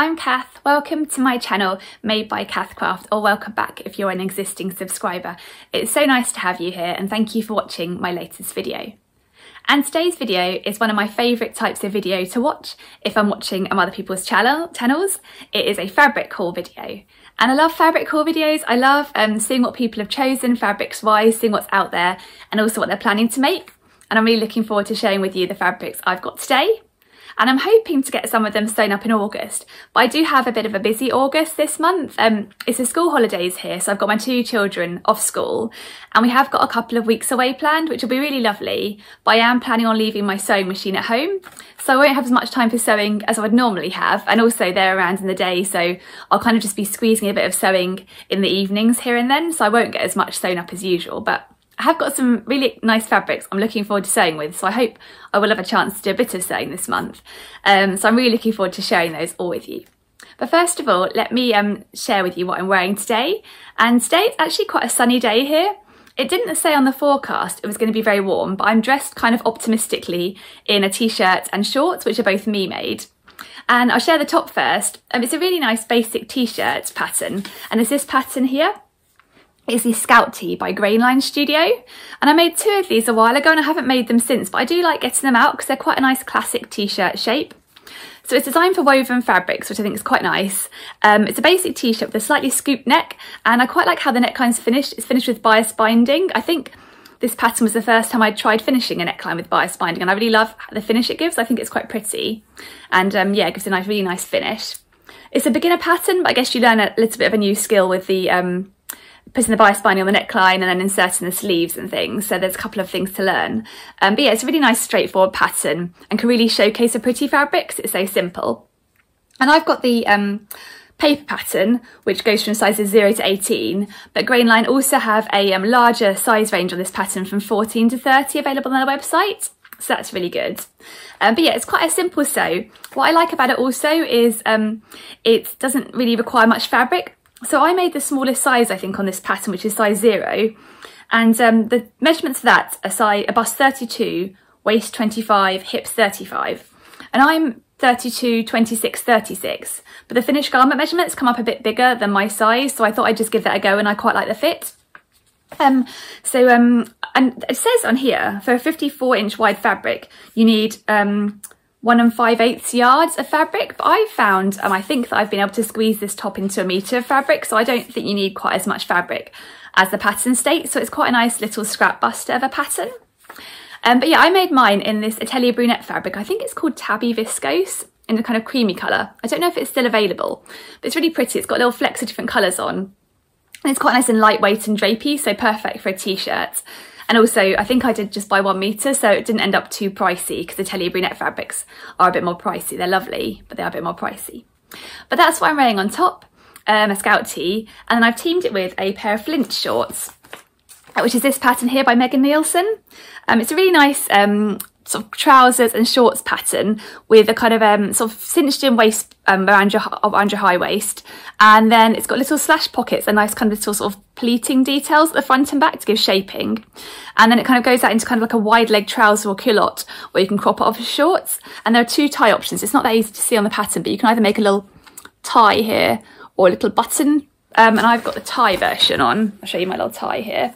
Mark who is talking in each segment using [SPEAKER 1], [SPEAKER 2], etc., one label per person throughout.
[SPEAKER 1] I'm Cath. Welcome to my channel Made by Cath Craft or welcome back if you're an existing subscriber. It's so nice to have you here and thank you for watching my latest video. And today's video is one of my favourite types of video to watch if I'm watching other people's channel channels. It is a fabric haul video. And I love fabric haul videos. I love um, seeing what people have chosen fabrics wise, seeing what's out there and also what they're planning to make. And I'm really looking forward to sharing with you the fabrics I've got today and I'm hoping to get some of them sewn up in August. But I do have a bit of a busy August this month. Um, it's the school holidays here, so I've got my two children off school and we have got a couple of weeks away planned, which will be really lovely. But I am planning on leaving my sewing machine at home, so I won't have as much time for sewing as I would normally have. And also they're around in the day, so I'll kind of just be squeezing a bit of sewing in the evenings here and then, so I won't get as much sewn up as usual. But I have got some really nice fabrics I'm looking forward to sewing with, so I hope I will have a chance to do a bit of sewing this month. Um, so I'm really looking forward to sharing those all with you. But first of all, let me um, share with you what I'm wearing today. And today it's actually quite a sunny day here. It didn't say on the forecast it was going to be very warm, but I'm dressed kind of optimistically in a t-shirt and shorts, which are both me made. And I'll share the top first. Um, it's a really nice basic t-shirt pattern. And it's this pattern here is the Scout Tee by Grainline Studio. And I made two of these a while ago and I haven't made them since, but I do like getting them out because they're quite a nice classic t-shirt shape. So it's designed for woven fabrics, which I think is quite nice. Um, it's a basic t-shirt with a slightly scooped neck, and I quite like how the neckline's finished. It's finished with bias binding. I think this pattern was the first time I tried finishing a neckline with bias binding, and I really love the finish it gives. I think it's quite pretty, and um, yeah, it gives a nice, really nice finish. It's a beginner pattern, but I guess you learn a little bit of a new skill with the um, putting the bias binding on the neckline and then inserting the sleeves and things. So there's a couple of things to learn. Um, but yeah, it's a really nice straightforward pattern and can really showcase a pretty fabric because it's so simple. And I've got the um, paper pattern, which goes from sizes 0 to 18, but Grainline also have a um, larger size range on this pattern from 14 to 30 available on their website. So that's really good. Um, but yeah, it's quite a simple sew. What I like about it also is um, it doesn't really require much fabric. So I made the smallest size, I think, on this pattern, which is size zero. And um, the measurements for that are size, a bust 32, waist 25, hips 35. And I'm 32, 26, 36. But the finished garment measurements come up a bit bigger than my size. So I thought I'd just give that a go and I quite like the fit. Um, so, um, and it says on here, for a 54 inch wide fabric, you need, um, one and five eighths yards of fabric, but I found, and I think that I've been able to squeeze this top into a metre of fabric, so I don't think you need quite as much fabric as the pattern states, so it's quite a nice little scrap buster of a pattern. Um, but yeah, I made mine in this Atelier Brunette fabric. I think it's called Tabby Viscose in a kind of creamy colour. I don't know if it's still available, but it's really pretty. It's got little flecks of different colours on. And it's quite nice and lightweight and drapey, so perfect for a t-shirt. And also, I think I did just buy one metre, so it didn't end up too pricey because Atelier Brunette fabrics are a bit more pricey. They're lovely, but they are a bit more pricey. But that's what I'm wearing on top, um, a Scout Tee, and then I've teamed it with a pair of Flint shorts, which is this pattern here by Megan Nielsen. Um, it's a really nice um, sort of trousers and shorts pattern with a kind of um, sort of cinched in waist um, around, your, around your high waist. And then it's got little slash pockets and nice kind of little sort of pleating details at the front and back to give shaping. And then it kind of goes out into kind of like a wide leg trouser or culotte where you can crop it off as shorts. And there are two tie options. It's not that easy to see on the pattern, but you can either make a little tie here or a little button. Um, and I've got the tie version on. I'll show you my little tie here.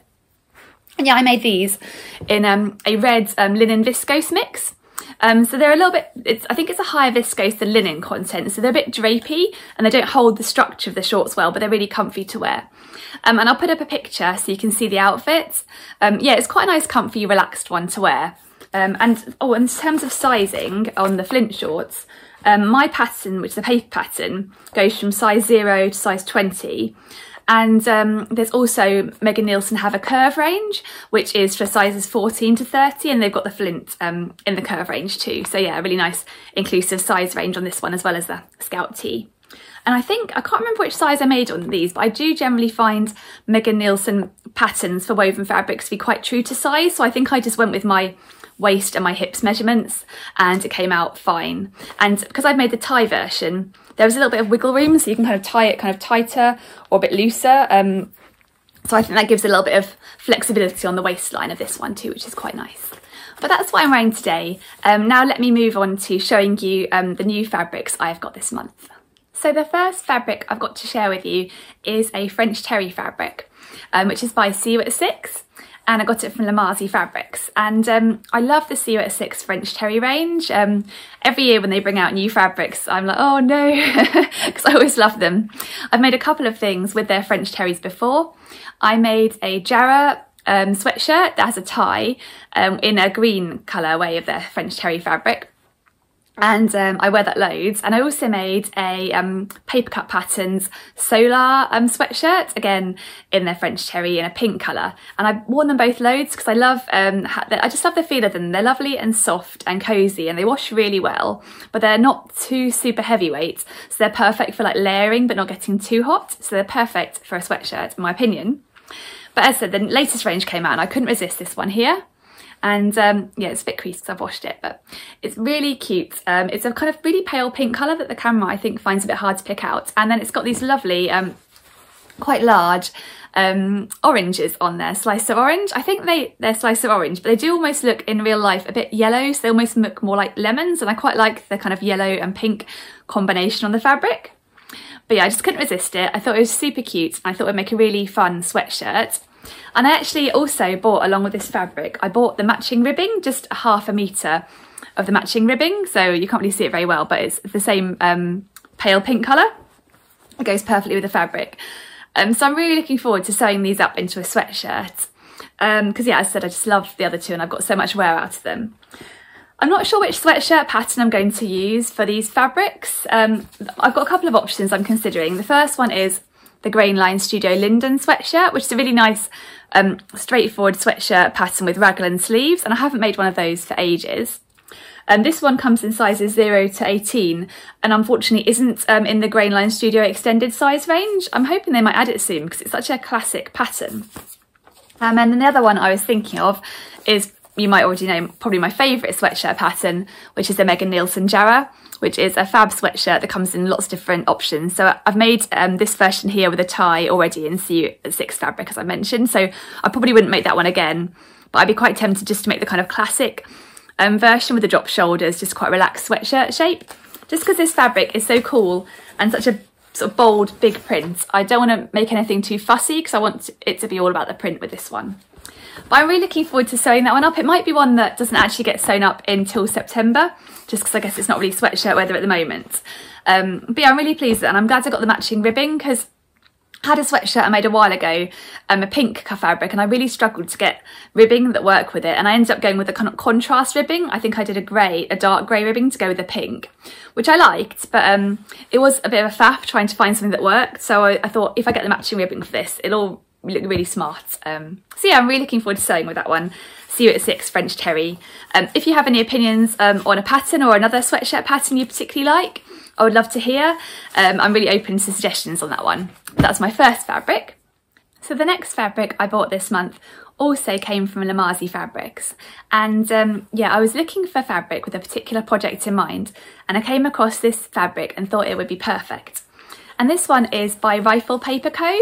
[SPEAKER 1] And yeah, I made these in um, a red um, linen viscose mix. Um, so they're a little bit, it's, I think it's a higher viscose than linen content, so they're a bit drapey and they don't hold the structure of the shorts well, but they're really comfy to wear. Um, and I'll put up a picture so you can see the outfit. Um, yeah, it's quite a nice, comfy, relaxed one to wear. Um, and oh, in terms of sizing on the Flint shorts, um, my pattern, which is the paper pattern, goes from size 0 to size 20. And um, there's also Megan Nielsen have a curve range, which is for sizes 14 to 30, and they've got the Flint um, in the curve range too. So yeah, a really nice inclusive size range on this one, as well as the Scout Tee. And I think, I can't remember which size I made on these, but I do generally find Megan Nielsen patterns for woven fabrics to be quite true to size. So I think I just went with my waist and my hips measurements and it came out fine. And because I've made the tie version, there was a little bit of wiggle room so you can kind of tie it kind of tighter or a bit looser. Um, so I think that gives a little bit of flexibility on the waistline of this one too, which is quite nice. But that's what I'm wearing today. Um, now let me move on to showing you um, the new fabrics I've got this month. So the first fabric I've got to share with you is a French terry fabric, um, which is by See at Six and I got it from Lamazi Fabrics. And um, I love the See Six French Terry range. Um, every year when they bring out new fabrics, I'm like, oh no, because I always love them. I've made a couple of things with their French Terries before. I made a Jarrah um, sweatshirt that has a tie um, in a green colour way of their French Terry fabric and um, I wear that loads. And I also made a um, paper cut patterns solar um, sweatshirt, again in their French terry in a pink colour. And I've worn them both loads because I love, um, I just love the feel of them. They're lovely and soft and cosy and they wash really well, but they're not too super heavyweight. So they're perfect for like layering but not getting too hot. So they're perfect for a sweatshirt in my opinion. But as I said, the latest range came out and I couldn't resist this one here and um, yeah it's a bit creased because I've washed it but it's really cute um, it's a kind of really pale pink colour that the camera I think finds a bit hard to pick out and then it's got these lovely um, quite large um, oranges on there, slice of orange. I think they, they're slice of orange, but they do almost look in real life a bit yellow, so they almost look more like lemons, and I quite like the kind of yellow and pink combination on the fabric. But yeah, I just couldn't resist it. I thought it was super cute, and I thought it would make a really fun sweatshirt. And I actually also bought, along with this fabric, I bought the matching ribbing, just half a metre of the matching ribbing. So you can't really see it very well, but it's the same um, pale pink colour. It goes perfectly with the fabric. Um, so I'm really looking forward to sewing these up into a sweatshirt. Because um, yeah, as I said, I just love the other two and I've got so much wear out of them. I'm not sure which sweatshirt pattern I'm going to use for these fabrics. Um, I've got a couple of options I'm considering. The first one is the Grainline Studio Linden sweatshirt, which is a really nice um, straightforward sweatshirt pattern with raglan sleeves. And I haven't made one of those for ages. And um, this one comes in sizes 0 to 18 and unfortunately isn't um, in the Grainline Studio extended size range. I'm hoping they might add it soon because it's such a classic pattern. Um, and then the other one I was thinking of is, you might already know, probably my favourite sweatshirt pattern, which is the Megan Nielsen Jarrah which is a fab sweatshirt that comes in lots of different options. So I've made um, this version here with a tie already in C6 fabric, as I mentioned. So I probably wouldn't make that one again, but I'd be quite tempted just to make the kind of classic um, version with the drop shoulders, just quite relaxed sweatshirt shape. Just because this fabric is so cool and such a sort of bold, big print, I don't want to make anything too fussy because I want it to be all about the print with this one. But I'm really looking forward to sewing that one up. It might be one that doesn't actually get sewn up until September, just because I guess it's not really sweatshirt weather at the moment. Um, but yeah, I'm really pleased and I'm glad I got the matching ribbing because I had a sweatshirt I made a while ago, um, a pink cuff fabric, and I really struggled to get ribbing that worked with it. And I ended up going with a of contrast ribbing. I think I did a grey, a dark grey ribbing to go with the pink, which I liked, but um, it was a bit of a faff trying to find something that worked. So I, I thought if I get the matching ribbing for this, it'll look really smart. Um, so yeah, I'm really looking forward to sewing with that one. See you at six French Terry. Um, if you have any opinions um, on a pattern or another sweatshirt pattern you particularly like, I would love to hear. Um, I'm really open to suggestions on that one. That's my first fabric. So the next fabric I bought this month also came from Lamazi Fabrics. And um, yeah, I was looking for fabric with a particular project in mind and I came across this fabric and thought it would be perfect. And this one is by Rifle Paper Co.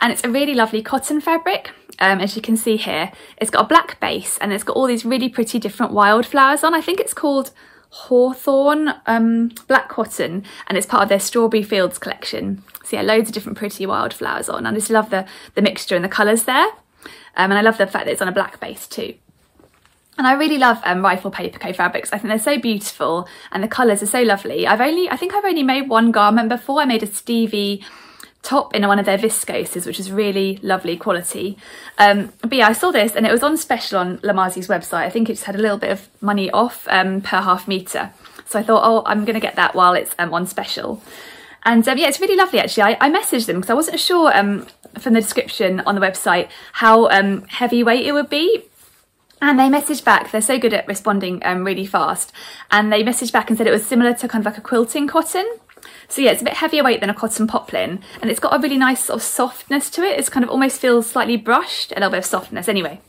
[SPEAKER 1] And it's a really lovely cotton fabric. Um, as you can see here, it's got a black base and it's got all these really pretty different wildflowers on. I think it's called Hawthorne um, Black Cotton and it's part of their Strawberry Fields collection. So yeah, loads of different pretty wildflowers on. I just love the, the mixture and the colours there. Um, and I love the fact that it's on a black base too. And I really love um, Rifle Paper Co fabrics. I think they're so beautiful and the colours are so lovely. I've only, I think I've only made one garment before. I made a Stevie top in one of their viscoses, which is really lovely quality. Um, but yeah, I saw this and it was on special on Lamazi's website. I think it just had a little bit of money off um, per half metre. So I thought, oh, I'm going to get that while it's um, on special. And um, yeah, it's really lovely actually. I, I messaged them because I wasn't sure um, from the description on the website how um, heavyweight it would be. And they messaged back, they're so good at responding um, really fast. And they messaged back and said it was similar to kind of like a quilting cotton. So yeah, it's a bit heavier weight than a cotton poplin and it's got a really nice sort of softness to it. It's kind of almost feels slightly brushed, a little bit of softness anyway.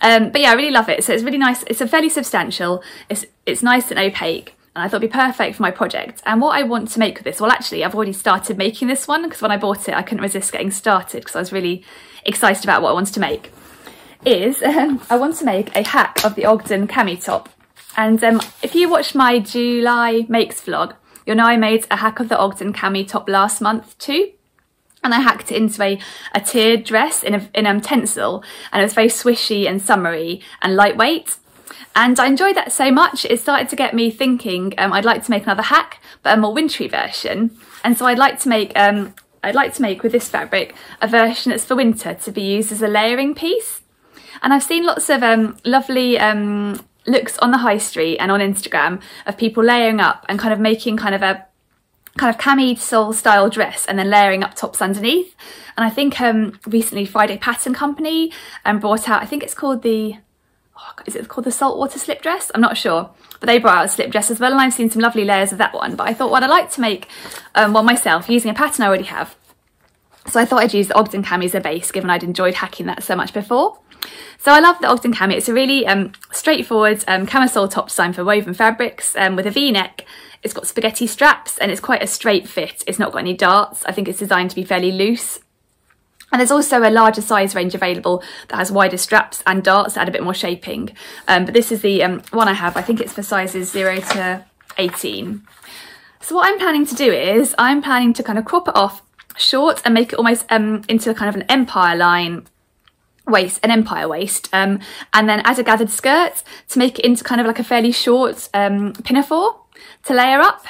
[SPEAKER 1] Um, but yeah, I really love it. So it's really nice. It's a fairly substantial, it's, it's nice and opaque and I thought it'd be perfect for my project. And what I want to make with this, well actually I've already started making this one because when I bought it I couldn't resist getting started because I was really excited about what I wanted to make, is um, I want to make a hack of the Ogden cami top. And um, if you watched my July makes vlog, You'll know I made a hack of the Ogden cami top last month too. And I hacked it into a, a tiered dress in a in a tencel and it was very swishy and summery and lightweight. And I enjoyed that so much it started to get me thinking um, I'd like to make another hack but a more wintry version. And so I'd like to make um, I'd like to make with this fabric a version that's for winter to be used as a layering piece and I've seen lots of um, lovely um, looks on the high street and on Instagram of people layering up and kind of making kind of a kind of camisole style dress and then layering up tops underneath. And I think um, recently Friday Pattern Company um, brought out, I think it's called the, oh, is it called the saltwater slip dress? I'm not sure. But they brought out a slip dress as well and I've seen some lovely layers of that one. But I thought, well, I'd like to make um, one myself using a pattern I already have. So I thought I'd use the Ogden cami as a base given I'd enjoyed hacking that so much before. So I love the Ogden cami. It's a really um, straightforward um, camisole top design for woven fabrics um, with a V-neck. It's got spaghetti straps and it's quite a straight fit. It's not got any darts. I think it's designed to be fairly loose. And there's also a larger size range available that has wider straps and darts that add a bit more shaping. Um, but this is the um, one I have. I think it's for sizes 0 to 18. So what I'm planning to do is I'm planning to kind of crop it off short and make it almost um, into kind of an empire line waist, an empire waist, um, and then add a gathered skirt to make it into kind of like a fairly short um, pinafore to layer up.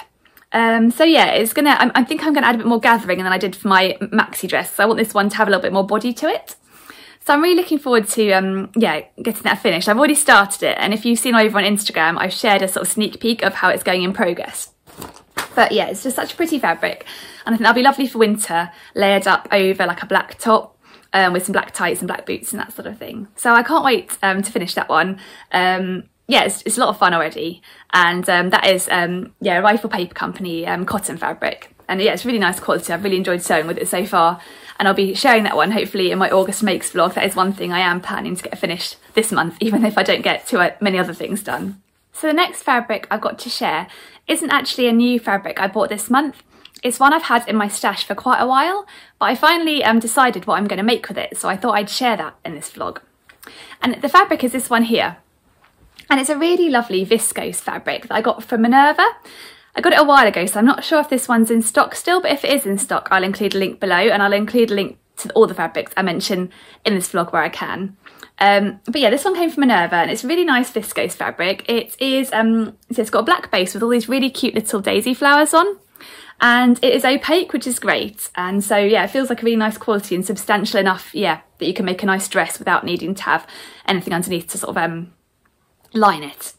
[SPEAKER 1] Um, so yeah, it's gonna, I, I think I'm gonna add a bit more gathering than I did for my maxi dress. So I want this one to have a little bit more body to it. So I'm really looking forward to, um, yeah, getting that finished. I've already started it. And if you've seen over on Instagram, I've shared a sort of sneak peek of how it's going in progress. But yeah, it's just such a pretty fabric. And I think that'll be lovely for winter, layered up over like a black top um, with some black tights and black boots and that sort of thing. So I can't wait um, to finish that one. Um, yeah, it's, it's, a lot of fun already. And um, that is, um, yeah, Rifle Paper Company um, cotton fabric. And yeah, it's really nice quality. I've really enjoyed sewing with it so far. And I'll be sharing that one hopefully in my August Makes vlog. That is one thing I am planning to get finished this month, even if I don't get too uh, many other things done. So the next fabric I've got to share isn't actually a new fabric I bought this month. It's one I've had in my stash for quite a while, but I finally um, decided what I'm going to make with it, so I thought I'd share that in this vlog. And the fabric is this one here. And it's a really lovely viscose fabric that I got from Minerva. I got it a while ago, so I'm not sure if this one's in stock still, but if it is in stock, I'll include a link below and I'll include a link to all the fabrics I mention in this vlog where I can. Um, but yeah, this one came from Minerva and it's really nice viscose fabric. It is, um, so it's got a black base with all these really cute little daisy flowers on and it is opaque which is great. And so yeah it feels like a really nice quality and substantial enough yeah that you can make a nice dress without needing to have anything underneath to sort of um line it.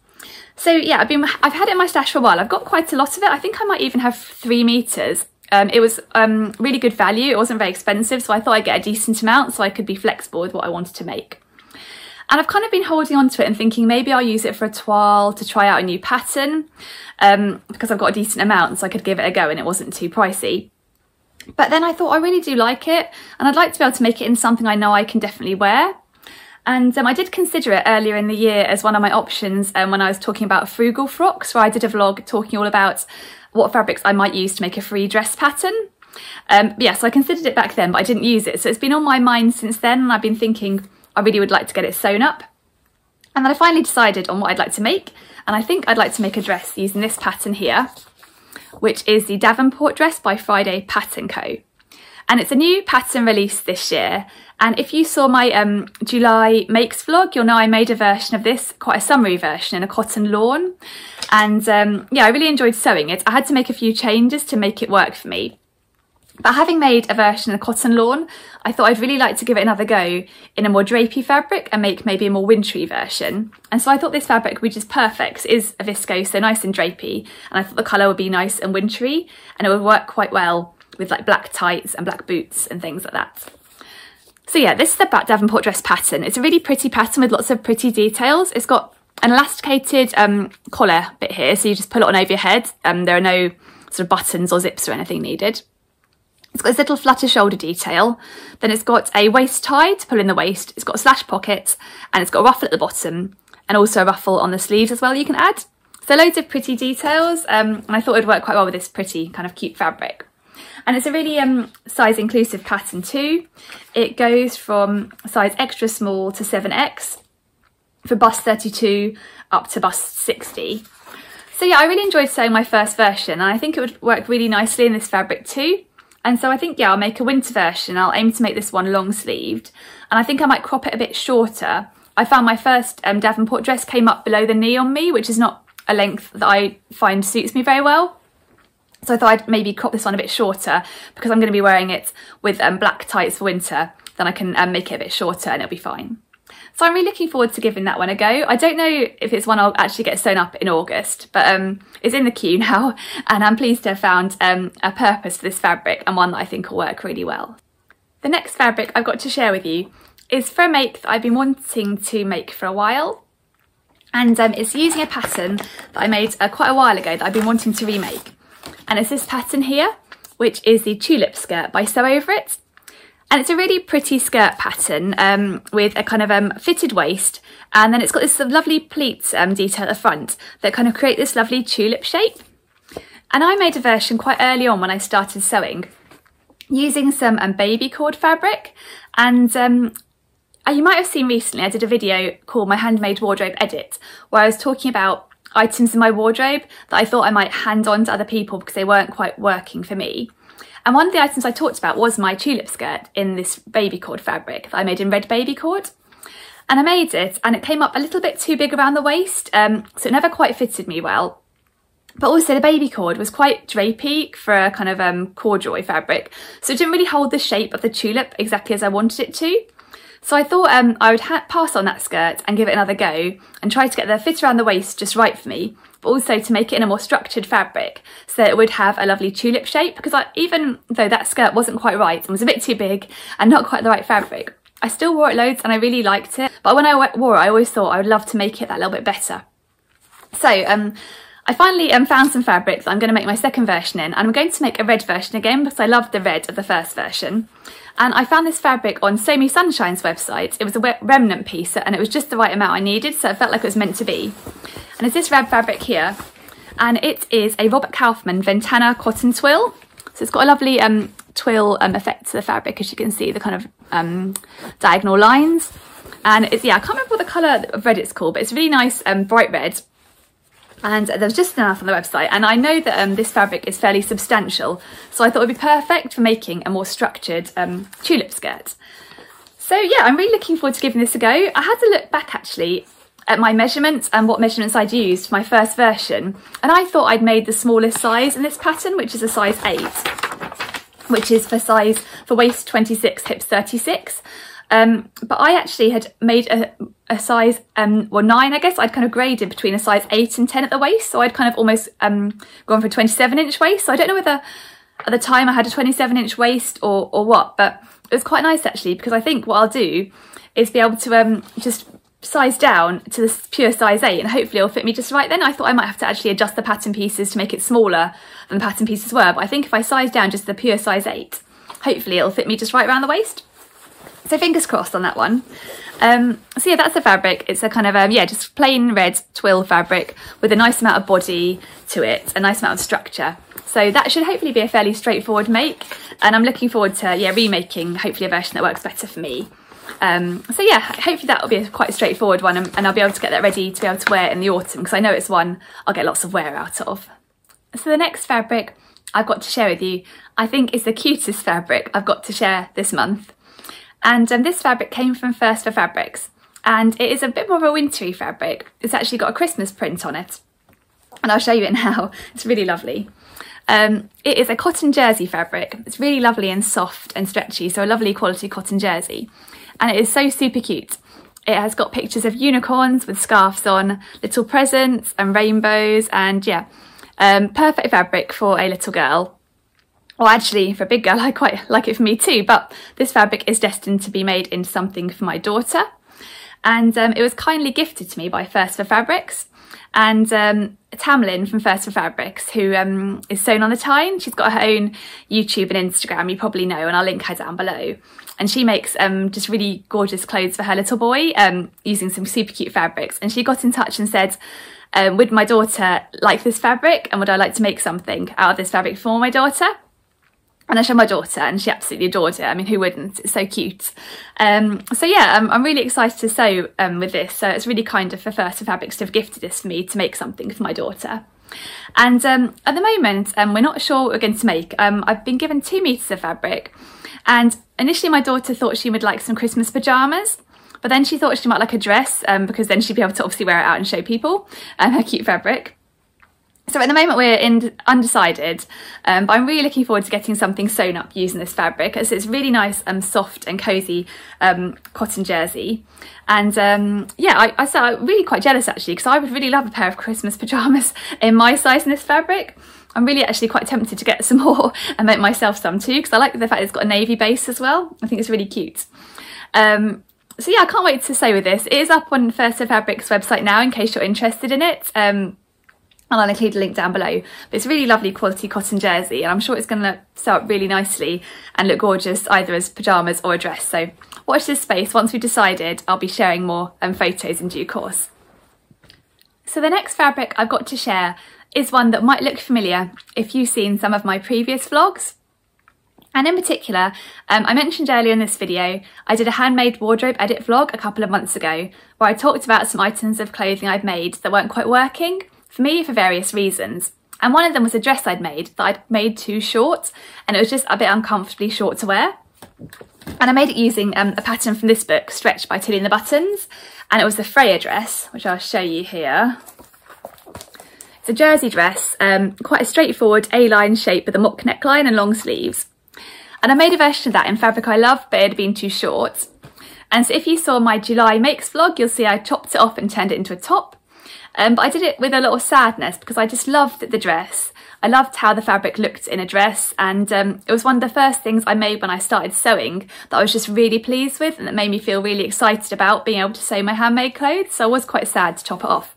[SPEAKER 1] So yeah I've been I've had it in my stash for a while. I've got quite a lot of it. I think I might even have three meters. Um, it was um, really good value. It wasn't very expensive so I thought I'd get a decent amount so I could be flexible with what I wanted to make and I've kind of been holding on to it and thinking maybe I'll use it for a toile to try out a new pattern um, because I've got a decent amount so I could give it a go and it wasn't too pricey. But then I thought I really do like it and I'd like to be able to make it in something I know I can definitely wear. And um, I did consider it earlier in the year as one of my options um, when I was talking about frugal frocks where I did a vlog talking all about what fabrics I might use to make a free dress pattern. Um, yeah, so I considered it back then, but I didn't use it. So it's been on my mind since then and I've been thinking I really would like to get it sewn up. And then I finally decided on what I'd like to make. And I think I'd like to make a dress using this pattern here, which is the Davenport dress by Friday Pattern Co. And it's a new pattern release this year. And if you saw my um, July makes vlog, you'll know I made a version of this, quite a summery version in a cotton lawn. And um, yeah, I really enjoyed sewing it. I had to make a few changes to make it work for me. But having made a version of cotton lawn, I thought I'd really like to give it another go in a more drapey fabric and make maybe a more wintry version. And so I thought this fabric, which is perfect, is a viscose, so nice and drapey. And I thought the colour would be nice and wintry and it would work quite well with like black tights and black boots and things like that. So yeah, this is the Bat Davenport dress pattern. It's a really pretty pattern with lots of pretty details. It's got an elasticated um, collar bit here, so you just pull it on over your head. Um, there are no sort of buttons or zips or anything needed. It's got this little flutter shoulder detail. Then it's got a waist tie to pull in the waist. It's got a slash pocket and it's got a ruffle at the bottom and also a ruffle on the sleeves as well you can add. So loads of pretty details um, and I thought it'd work quite well with this pretty kind of cute fabric. And it's a really um, size inclusive pattern too. It goes from size extra small to 7X for bust 32 up to bust 60. So yeah, I really enjoyed sewing my first version and I think it would work really nicely in this fabric too. And so I think, yeah, I'll make a winter version. I'll aim to make this one long sleeved. And I think I might crop it a bit shorter. I found my first um, Davenport dress came up below the knee on me, which is not a length that I find suits me very well. So I thought I'd maybe crop this one a bit shorter because I'm going to be wearing it with um, black tights for winter. Then I can um, make it a bit shorter and it'll be fine. So I'm really looking forward to giving that one a go. I don't know if it's one I'll actually get sewn up in August, but um, it's in the queue now and I'm pleased to have found um, a purpose for this fabric and one that I think will work really well. The next fabric I've got to share with you is for a make that I've been wanting to make for a while and um, it's using a pattern that I made uh, quite a while ago that I've been wanting to remake. And it's this pattern here, which is the tulip skirt by Sew Over It. And it's a really pretty skirt pattern um, with a kind of um, fitted waist. And then it's got this lovely pleats um, detail at the front that kind of create this lovely tulip shape. And I made a version quite early on when I started sewing using some um, baby cord fabric. And um, uh, you might have seen recently I did a video called My Handmade Wardrobe Edit where I was talking about items in my wardrobe that I thought I might hand on to other people because they weren't quite working for me. And one of the items I talked about was my tulip skirt in this baby cord fabric that I made in red baby cord. And I made it and it came up a little bit too big around the waist, um, so it never quite fitted me well. But also the baby cord was quite drapey for a kind of um, corduroy fabric, so it didn't really hold the shape of the tulip exactly as I wanted it to. So I thought um, I would pass on that skirt and give it another go and try to get the fit around the waist just right for me, but also to make it in a more structured fabric so it would have a lovely tulip shape because I, even though that skirt wasn't quite right and was a bit too big and not quite the right fabric, I still wore it loads and I really liked it. But when I wore it, I always thought I would love to make it that little bit better. So um, I finally um, found some fabrics I'm going to make my second version in and I'm going to make a red version again because I loved the red of the first version. And I found this fabric on Me Sunshine's website. It was a remnant piece and it was just the right amount I needed, so it felt like it was meant to be. And it's this red fabric here, and it is a Robert Kaufman Ventana cotton twill. So it's got a lovely um, twill um, effect to the fabric, as you can see, the kind of um, diagonal lines. And it's, yeah, I can't remember what the colour of red it's called, but it's really nice um, bright red and there's just enough on the website and I know that um, this fabric is fairly substantial so I thought it would be perfect for making a more structured um, tulip skirt. So yeah, I'm really looking forward to giving this a go. I had to look back actually at my measurements and what measurements I'd used for my first version and I thought I'd made the smallest size in this pattern which is a size 8 which is for size for waist 26 hips 36 um, but I actually had made a, a size, um, well, nine, I guess. I'd kind of graded between a size eight and 10 at the waist. So I'd kind of almost um, gone for a 27 inch waist. So I don't know whether at the time I had a 27 inch waist or, or what, but it was quite nice actually, because I think what I'll do is be able to um, just size down to the pure size 8 and hopefully it'll fit me just right then. I thought I might have to actually adjust the pattern pieces to make it smaller than the pattern pieces were, but I think if I size down just the pure size 8, hopefully it'll fit me just right around the waist. So fingers crossed on that one. Um, so yeah, that's the fabric. It's a kind of, um, yeah, just plain red twill fabric with a nice amount of body to it, a nice amount of structure. So that should hopefully be a fairly straightforward make. And I'm looking forward to, yeah, remaking hopefully a version that works better for me. Um, so yeah, hopefully that will be a quite straightforward one and, and I'll be able to get that ready to be able to wear in the autumn because I know it's one I'll get lots of wear out of. So the next fabric I've got to share with you, I think is the cutest fabric I've got to share this month. And um, this fabric came from First for Fabrics and it is a bit more of a wintry fabric. It's actually got a Christmas print on it and I'll show you it now. It's really lovely. Um, it is a cotton jersey fabric. It's really lovely and soft and stretchy, so a lovely quality cotton jersey. And it is so super cute. It has got pictures of unicorns with scarves on, little presents and rainbows and yeah, um, perfect fabric for a little girl well, actually, for a big girl, I quite like it for me too, but this fabric is destined to be made into something for my daughter. And um, it was kindly gifted to me by First for Fabrics. And um, Tamlin from First for Fabrics, who um, is sewn on the Tyne. She's got her own YouTube and Instagram, you probably know, and I'll link her down below. And she makes um, just really gorgeous clothes for her little boy um, using some super cute fabrics. And she got in touch and said, um, would my daughter like this fabric and would I like to make something out of this fabric for my daughter? And I showed my daughter and she absolutely adored it. I mean, who wouldn't? It's so cute. Um, so yeah, I'm, I'm, really excited to sew um, with this. So it's really kind of for First Fabrics to have gifted this for me to make something for my daughter. And um, at the moment, um, we're not sure what we're going to make. Um, I've been given two metres of fabric and initially my daughter thought she would like some Christmas pyjamas. But then she thought she might like a dress um, because then she'd be able to obviously wear it out and show people um, her cute fabric. So at the moment we're in undecided, um, but I'm really looking forward to getting something sewn up using this fabric as it's really nice and soft and cosy um, cotton jersey. And um, yeah, I, I said I'm really quite jealous actually because I would really love a pair of Christmas pyjamas in my size in this fabric. I'm really actually quite tempted to get some more and make myself some too because I like the fact it's got a navy base as well. I think it's really cute. Um, so yeah, I can't wait to sew with this. It is up on First of Fabrics website now in case you're interested in it. Um, and I'll include a link down below. But it's really lovely quality cotton jersey and I'm sure it's going to sew up really nicely and look gorgeous either as pyjamas or a dress. So watch this space. Once we've decided, I'll be sharing more um, photos in due course. So the next fabric I've got to share is one that might look familiar if you've seen some of my previous vlogs. And in particular, um, I mentioned earlier in this video, I did a handmade wardrobe edit vlog a couple of months ago where I talked about some items of clothing I'd made that weren't quite working, for me for various reasons. And one of them was a dress I'd made that I'd made too short and it was just a bit uncomfortably short to wear. And I made it using um, a pattern from this book, Stretched by Tilly and the Buttons. And it was the Freya dress, which I'll show you here. It's a jersey dress, um, quite a straightforward A-line shape with a mock neckline and long sleeves. And I made a version of that in fabric I love, but it had been too short. And so if you saw my July makes vlog, you'll see I chopped it off and turned it into a top. Um, but I did it with a lot of sadness because I just loved the dress. I loved how the fabric looked in a dress and um, it was one of the first things I made when I started sewing that I was just really pleased with and that made me feel really excited about being able to sew my handmade clothes so I was quite sad to chop it off.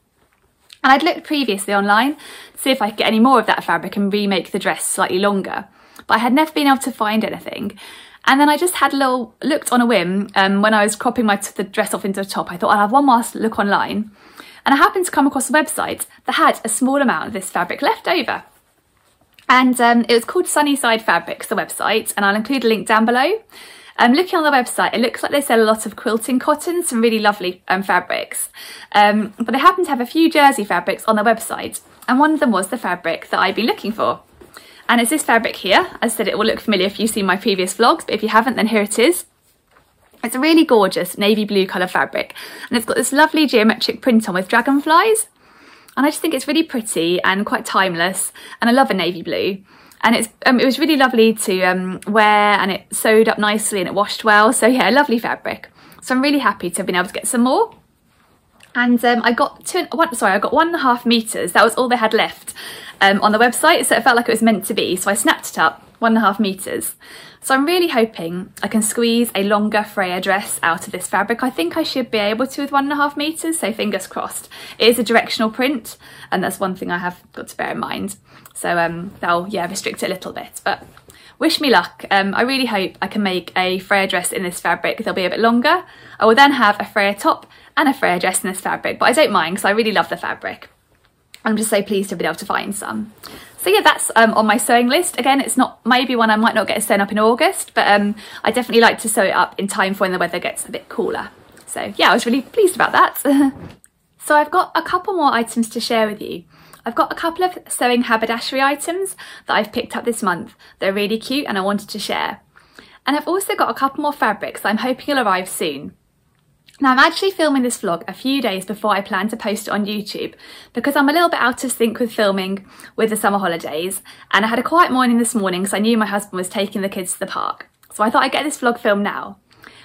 [SPEAKER 1] And I'd looked previously online to see if I could get any more of that fabric and remake the dress slightly longer. But I had never been able to find anything. And then I just had a little, looked on a whim um, when I was cropping my the dress off into a top. I thought I'll have one last look online. And I happened to come across a website that had a small amount of this fabric left over. And um, it was called Sunnyside Fabrics, the website, and I'll include a link down below. Um, looking on the website, it looks like they sell a lot of quilting cotton, some really lovely um, fabrics. Um, but they happen to have a few jersey fabrics on their website, and one of them was the fabric that I'd been looking for. And it's this fabric here. As I said, it will look familiar if you've seen my previous vlogs, but if you haven't, then here it is. It's a really gorgeous navy blue colour fabric, and it's got this lovely geometric print on with dragonflies. And I just think it's really pretty and quite timeless, and I love a navy blue. And it's um, it was really lovely to um, wear and it sewed up nicely and it washed well. So yeah lovely fabric. So I'm really happy to have been able to get some more. And um, I got two one sorry I got one and a half meters. That was all they had left um, on the website. So it felt like it was meant to be. So I snapped it up one and a half meters so I'm really hoping I can squeeze a longer Freya dress out of this fabric. I think I should be able to with one and a half metres, so fingers crossed. It is a directional print, and that's one thing I have got to bear in mind. So um, that'll, yeah, restrict it a little bit. But wish me luck. Um, I really hope I can make a Freya dress in this fabric. They'll be a bit longer. I will then have a Freya top and a Freya dress in this fabric, but I don't mind because I really love the fabric. I'm just so pleased to be able to find some. So yeah, that's um, on my sewing list. Again, it's not maybe one I might not get sewn up in August, but um, I definitely like to sew it up in time for when the weather gets a bit cooler. So yeah, I was really pleased about that. so I've got a couple more items to share with you. I've got a couple of sewing haberdashery items that I've picked up this month. They're really cute and I wanted to share. And I've also got a couple more fabrics I'm hoping will arrive soon. Now I'm actually filming this vlog a few days before I plan to post it on YouTube because I'm a little bit out of sync with filming with the summer holidays and I had a quiet morning this morning because I knew my husband was taking the kids to the park. So I thought I'd get this vlog filmed now.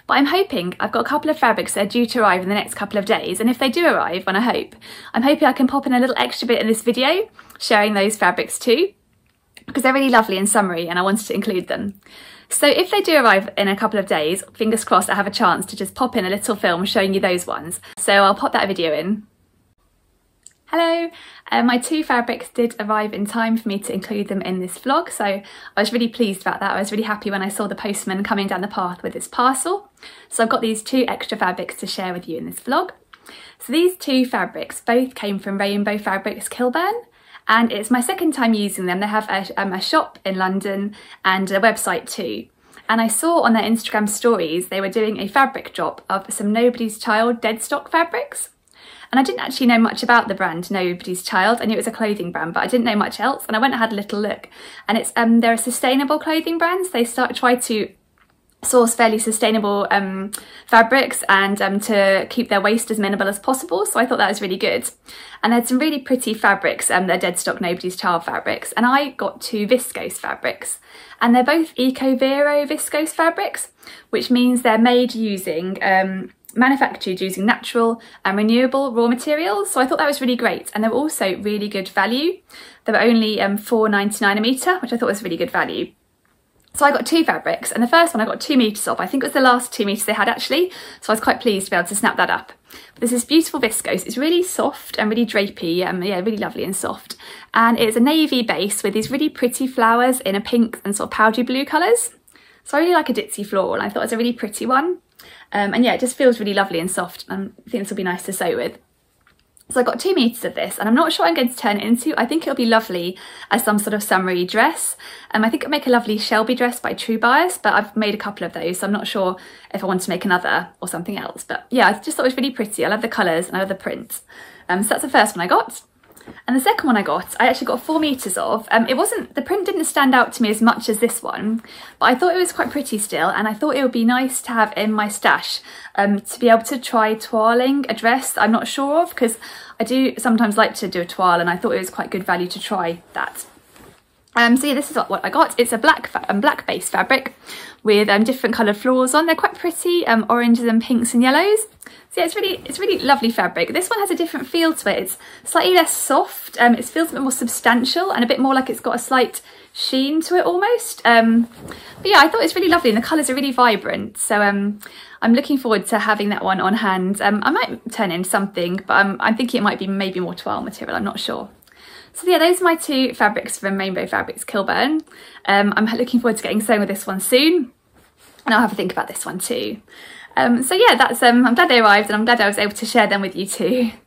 [SPEAKER 1] But I'm hoping, I've got a couple of fabrics that are due to arrive in the next couple of days and if they do arrive, and I hope, I'm hoping I can pop in a little extra bit in this video sharing those fabrics too because they're really lovely and summery and I wanted to include them. So if they do arrive in a couple of days, fingers crossed I have a chance to just pop in a little film showing you those ones. So I'll pop that video in. Hello, uh, my two fabrics did arrive in time for me to include them in this vlog, so I was really pleased about that. I was really happy when I saw the postman coming down the path with his parcel. So I've got these two extra fabrics to share with you in this vlog. So these two fabrics both came from Rainbow Fabrics Kilburn, and it's my second time using them. They have a, um, a shop in London and a website too. And I saw on their Instagram stories they were doing a fabric drop of some Nobody's Child dead stock fabrics. And I didn't actually know much about the brand Nobody's Child. I knew it was a clothing brand, but I didn't know much else. And I went and had a little look. And it's um, they're a sustainable clothing brands. They start try to source fairly sustainable um, fabrics and um, to keep their waste as minimal as possible. So I thought that was really good. And they had some really pretty fabrics, um, they're Deadstock Nobody's Child fabrics. And I got two viscose fabrics and they're both Ecovero viscose fabrics, which means they're made using um, manufactured using natural and renewable raw materials. So I thought that was really great. And they were also really good value. They were only um, 4.99 a metre, which I thought was really good value. So I got two fabrics and the first one I got two metres of. I think it was the last two metres they had actually. So I was quite pleased to be able to snap that up. But this is beautiful viscose. It's really soft and really drapey. and yeah, really lovely and soft. And it's a navy base with these really pretty flowers in a pink and sort of powdery blue colours. So I really like a ditzy floral I thought it was a really pretty one. Um, and yeah, it just feels really lovely and soft. And I think this will be nice to sew with. So I got two meters of this and I'm not sure I'm going to turn it into. I think it'll be lovely as some sort of summery dress. Um, I think it'll make a lovely Shelby dress by True Bias, but I've made a couple of those. So I'm not sure if I want to make another or something else. But yeah, I just thought it was really pretty. I love the colours and I love the print. Um, so that's the first one I got. And the second one I got, I actually got four meters of. Um, it wasn't, the print didn't stand out to me as much as this one, but I thought it was quite pretty still. And I thought it would be nice to have in my stash um, to be able to try toiling a dress I'm not sure of because I do sometimes like to do a toile and I thought it was quite good value to try that. Um, so yeah, this is what I got. It's a black um, black base fabric with um, different coloured florals on. They're quite pretty, um, oranges and pinks and yellows. So yeah, it's really it's really lovely fabric. This one has a different feel to it. It's slightly less soft. Um, it feels a bit more substantial and a bit more like it's got a slight sheen to it almost. Um, but yeah, I thought it's really lovely and the colours are really vibrant. So um, I'm looking forward to having that one on hand. Um, I might turn in something, but I'm, I'm thinking it might be maybe more toile material. I'm not sure. So yeah, those are my two fabrics from Rainbow Fabrics Kilburn. Um, I'm looking forward to getting sewing with this one soon. And I'll have a think about this one too. Um, so yeah, that's um, I'm glad they arrived and I'm glad I was able to share them with you too.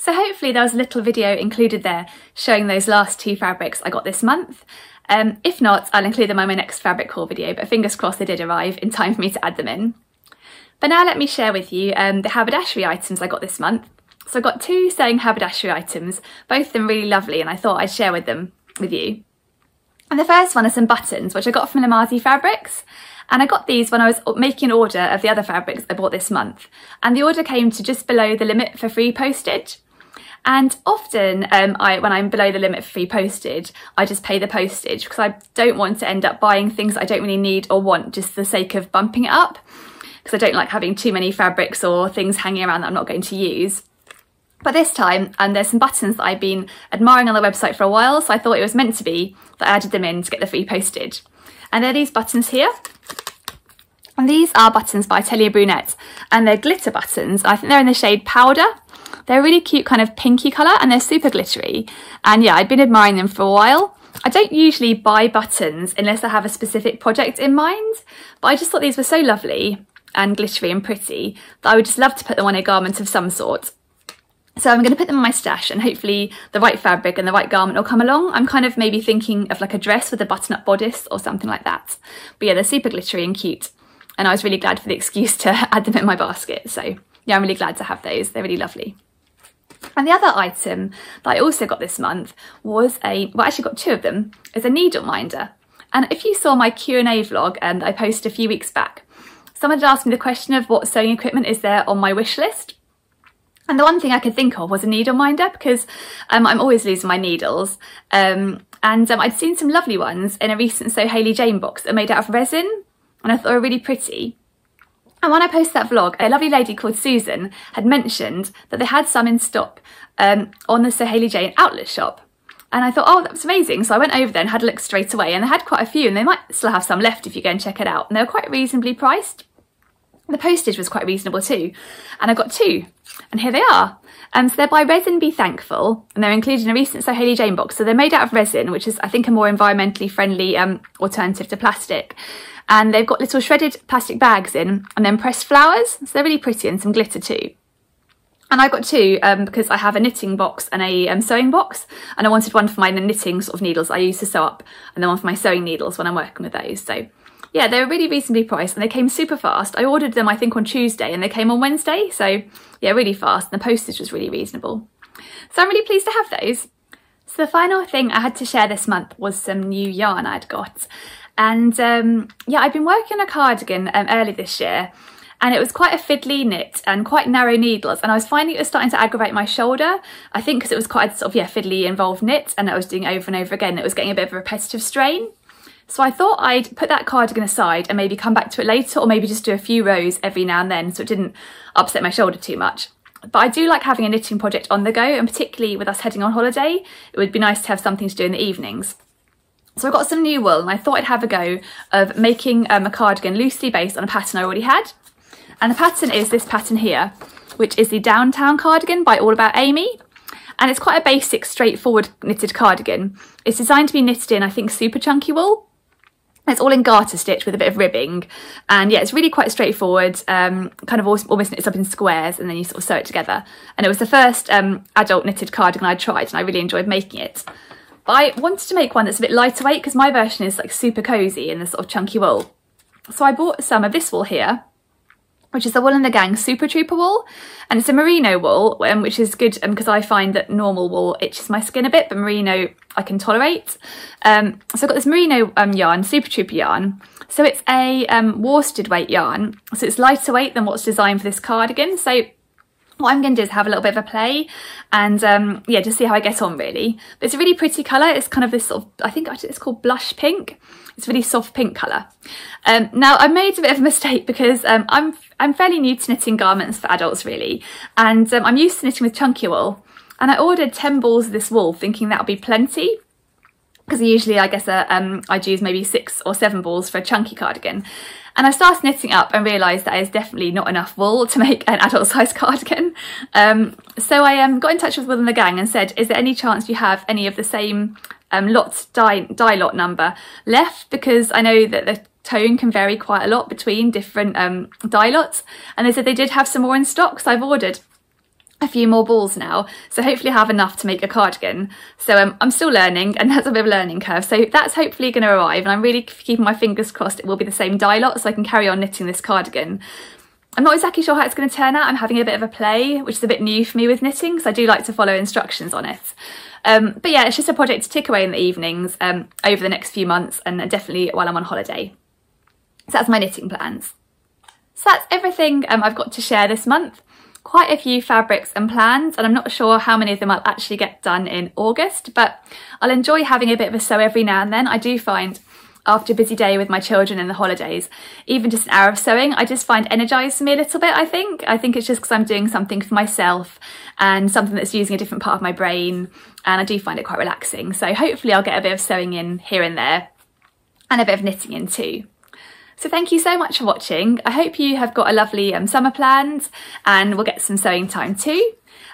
[SPEAKER 1] So hopefully there was a little video included there showing those last two fabrics I got this month. Um, if not, I'll include them on my next fabric haul video, but fingers crossed they did arrive in time for me to add them in. But now let me share with you um, the haberdashery items I got this month. So I got two sewing haberdashery items, both of them really lovely and I thought I'd share with them with you. And the first one are some buttons, which I got from Lamazi Fabrics. And I got these when I was making an order of the other fabrics I bought this month. And the order came to just below the limit for free postage. And often um, I, when I'm below the limit for free postage, I just pay the postage because I don't want to end up buying things I don't really need or want just for the sake of bumping it up. Because I don't like having too many fabrics or things hanging around that I'm not going to use. But this time, and there's some buttons that I've been admiring on the website for a while, so I thought it was meant to be that I added them in to get the free postage. And they're these buttons here. And these are buttons by Atelier Brunette, and they're glitter buttons. I think they're in the shade Powder. They're a really cute kind of pinky colour, and they're super glittery. And yeah, I'd been admiring them for a while. I don't usually buy buttons unless I have a specific project in mind, but I just thought these were so lovely and glittery and pretty that I would just love to put them on a garment of some sort. So I'm going to put them in my stash and hopefully the right fabric and the right garment will come along. I'm kind of maybe thinking of like a dress with a button-up bodice or something like that. But yeah, they're super glittery and cute. And I was really glad for the excuse to add them in my basket. So yeah, I'm really glad to have those. They're really lovely. And the other item that I also got this month was a, well, I actually got two of them, is a needle minder. And if you saw my Q&A vlog um, and I posted a few weeks back, someone had asked me the question of what sewing equipment is there on my wish list. And the one thing I could think of was a needle minder because um, I'm always losing my needles. Um, and um, I'd seen some lovely ones in a recent Sew Hayley Jane box that are made out of resin and I thought were really pretty. And when I posted that vlog, a lovely lady called Susan had mentioned that they had some in stock um, on the Sew Hayley Jane outlet shop. And I thought, oh, that was amazing. So I went over there and had a look straight away and they had quite a few and they might still have some left if you go and check it out. And they were quite reasonably priced. The postage was quite reasonable too. And I got two and here they are. Um, so they're by Resin Be Thankful and they're included in a recent Sew Hayley Jane box. So they're made out of resin, which is I think a more environmentally friendly um, alternative to plastic. And they've got little shredded plastic bags in and then pressed flowers. So they're really pretty and some glitter too. And I got two um, because I have a knitting box and a um, sewing box and I wanted one for my knitting sort of needles I use to sew up and then one for my sewing needles when I'm working with those. So yeah, they were really reasonably priced and they came super fast. I ordered them, I think, on Tuesday and they came on Wednesday. So yeah, really fast. And the postage was really reasonable. So I'm really pleased to have those. So the final thing I had to share this month was some new yarn I'd got. And um, yeah, I've been working on a cardigan um, early this year and it was quite a fiddly knit and quite narrow needles and I was finding it was starting to aggravate my shoulder I think because it was quite sort of yeah fiddly involved knit and I was doing over and over again it was getting a bit of a repetitive strain so I thought I'd put that cardigan aside and maybe come back to it later or maybe just do a few rows every now and then so it didn't upset my shoulder too much but I do like having a knitting project on the go and particularly with us heading on holiday it would be nice to have something to do in the evenings so I got some new wool and I thought I'd have a go of making um, a cardigan loosely based on a pattern I already had. And the pattern is this pattern here, which is the Downtown Cardigan by All About Amy. And it's quite a basic, straightforward knitted cardigan. It's designed to be knitted in, I think, super chunky wool. It's all in garter stitch with a bit of ribbing. And yeah, it's really quite straightforward, um, kind of almost knits up in squares and then you sort of sew it together. And it was the first um, adult knitted cardigan I tried and I really enjoyed making it. But I wanted to make one that's a bit lighter weight because my version is like super cosy in the sort of chunky wool. So I bought some of this wool here which is the Wool and the Gang Super Trouper wool. And it's a merino wool, um, which is good because um, I find that normal wool itches my skin a bit, but merino I can tolerate. Um, so I've got this merino um, yarn, Super Trouper yarn. So it's a um, worsted weight yarn. So it's lighter weight than what's designed for this cardigan. So what I'm going to do is have a little bit of a play and um, yeah, just see how I get on really. It's a really pretty colour. It's kind of this sort of, I think it's called blush pink. It's a really soft pink colour. Um, now I made a bit of a mistake because um, I'm I'm fairly new to knitting garments for adults really, and um, I'm used to knitting with chunky wool. And I ordered 10 balls of this wool thinking that would be plenty because usually I guess uh, um, I'd use maybe six or seven balls for a chunky cardigan. And I started knitting up and realised that is definitely not enough wool to make an adult size cardigan. Um, so I um, got in touch with Wool and the Gang and said, is there any chance you have any of the same um, lot dye lot number left? Because I know that the tone can vary quite a lot between different um, dye lots. And they said they did have some more in stock, so I've ordered a few more balls now. So hopefully I have enough to make a cardigan. So um, I'm still learning and that's a bit of a learning curve. So that's hopefully going to arrive and I'm really keeping my fingers crossed it will be the same dye lot so I can carry on knitting this cardigan. I'm not exactly sure how it's going to turn out. I'm having a bit of a play which is a bit new for me with knitting because I do like to follow instructions on it. Um, but yeah it's just a project to tick away in the evenings um, over the next few months and definitely while I'm on holiday so that's my knitting plans so that's everything um, I've got to share this month quite a few fabrics and plans and I'm not sure how many of them I'll actually get done in August but I'll enjoy having a bit of a sew every now and then. I do find after a busy day with my children in the holidays, even just an hour of sewing, I just find energises me a little bit, I think. I think it's just because I'm doing something for myself and something that's using a different part of my brain and I do find it quite relaxing. So hopefully I'll get a bit of sewing in here and there and a bit of knitting in too. So thank you so much for watching. I hope you have got a lovely um, summer planned and we'll get some sewing time too.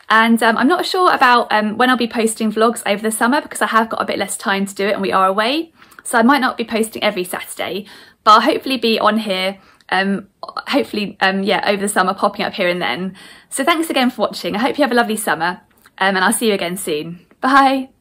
[SPEAKER 1] And um, I'm not sure about um, when I'll be posting vlogs over the summer because I have got a bit less time to do it and we are away. So I might not be posting every Saturday, but I'll hopefully be on here um, hopefully, um, yeah, over the summer, popping up here and then. So thanks again for watching. I hope you have a lovely summer um, and I'll see you again soon. Bye.